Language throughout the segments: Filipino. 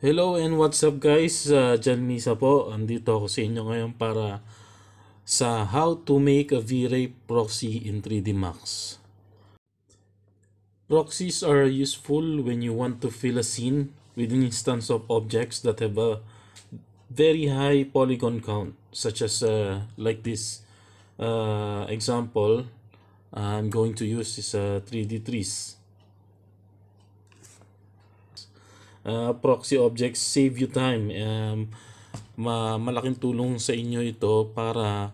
Hello and what's up guys? Uh, Jan Misa po. Andito ako sa inyo ngayon para sa how to make a V-Ray proxy in 3D Max. Proxies are useful when you want to fill a scene with an instance of objects that have a very high polygon count such as uh, like this uh, example I'm going to use is uh, 3D trees. Uh, proxy objects save you time. Um, ma malaking tulong sa inyo ito para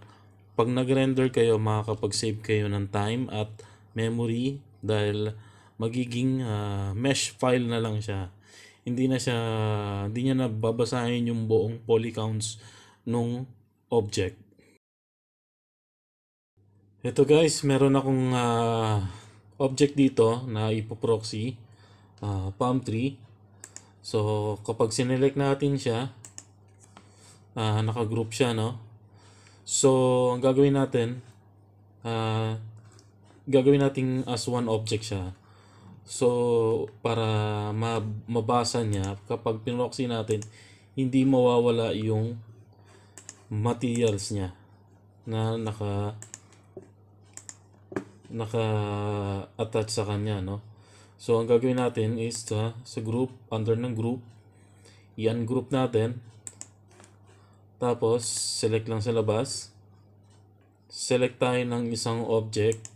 pag nag-render kayo, makakapag-save kayo ng time at memory dahil magiging uh, mesh file na lang siya. Hindi na siya, hindi niya na babasahin yung buong polycounts nung object. Ito guys, meron akong uh, object dito na ipoproxy, uh, palm tree. So, kapag sinelect natin siya, uh, naka-group siya, no? So, ang gagawin natin, uh, gagawin natin as one object siya. So, para mabasa niya, kapag pinroxy natin, hindi mawawala yung materials niya na naka naka-attach sa kanya, no? So, ang gagawin natin is uh, sa group, under ng group, i-ungroup natin. Tapos, select lang sa labas. Select tayo ng isang object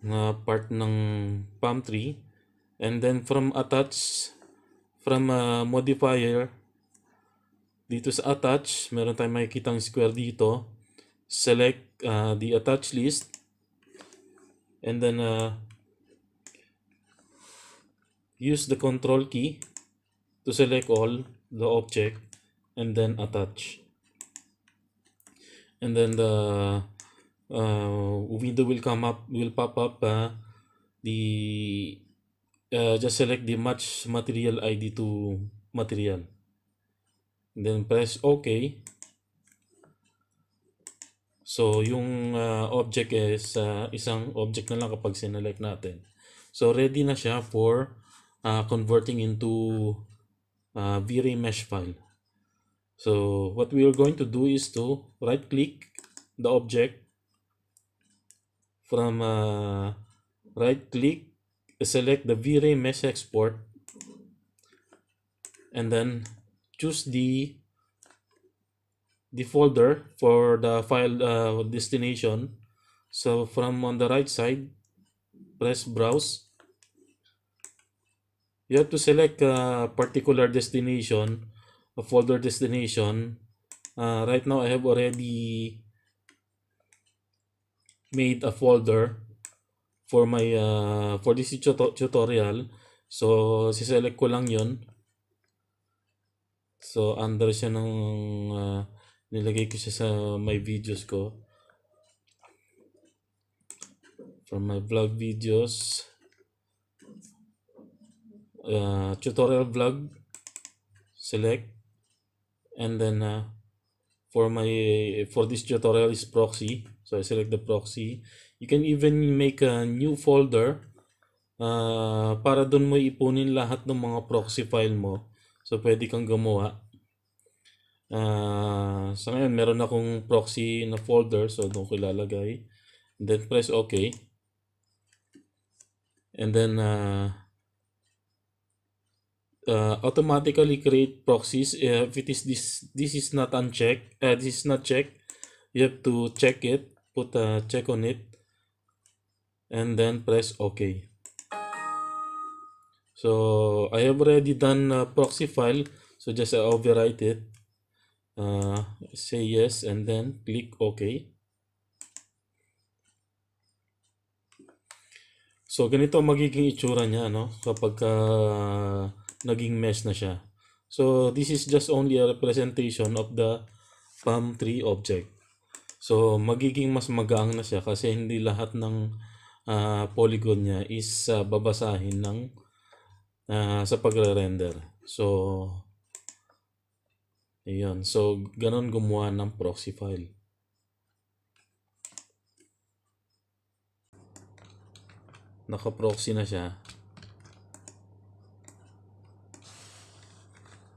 na part ng palm tree. And then, from attach, from uh, modifier, dito sa attach, meron tayong makikita square dito. Select uh, the attach list and then uh, use the control key to select all the object and then attach. And then the uh, window will come up will pop up uh, the uh, just select the match material ID to material. And then press OK. So, yung uh, object is uh, isang object na lang kapag sinelect natin. So, ready na siya for uh, converting into uh, V-Ray mesh file. So, what we are going to do is to right-click the object from uh, right-click, select the V-Ray mesh export, and then choose the the folder for the file uh, destination. So from on the right side, press browse. You have to select a particular destination, a folder destination. Uh, right now I have already made a folder for my uh, for this tutorial. So, si-select ko lang 'yon. So, under siya ng uh, nilagay ko siya sa my videos ko from my vlog videos uh, tutorial vlog select and then uh, for my for this tutorial is proxy so I select the proxy you can even make a new folder uh, para dun mo ipunin lahat ng mga proxy file mo so pwede kang gumawa Uh, sa ngayon, meron akong proxy na folder. So, doon ko ilalagay. And then, press OK. And then, uh, uh, automatically create proxies. If it is this, this is not unchecked, uh, this is not checked, you have to check it, put a check on it, and then press OK. So, I have already done a proxy file. So, just uh, overwrite it uh, say yes and then click OK. So ganito magiging itsura niya no kapag uh, naging mesh na siya. So this is just only a representation of the palm tree object. So magiging mas magaang na siya kasi hindi lahat ng uh, polygon niya is uh, babasahin ng uh, sa pagre-render. So Ayun. So, ganun gumawa ng proxy file. Naka-proxy na siya.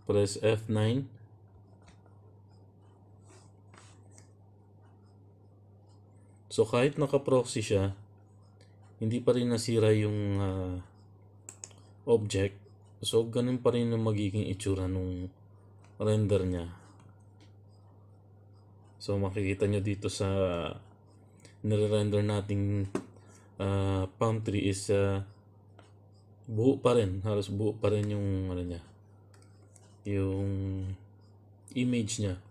Press F9. So kahit naka-proxy siya, hindi pa rin nasira yung ah, object. So ganun pa rin yung magiging itsura nung render niya. So makikita nyo dito sa nire-render nating ah, palm tree is ah, buo pa rin. Halos buo pa rin yung ano niya. Yung image niya.